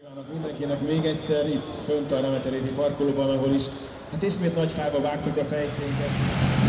Kívánok mindenkinek még egyszer itt fönt a Remeteréti parkolóban, ahol is hát ismét nagy fába vágtuk a fejszénket.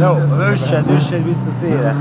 Jó, üssed, üssed vissza széle.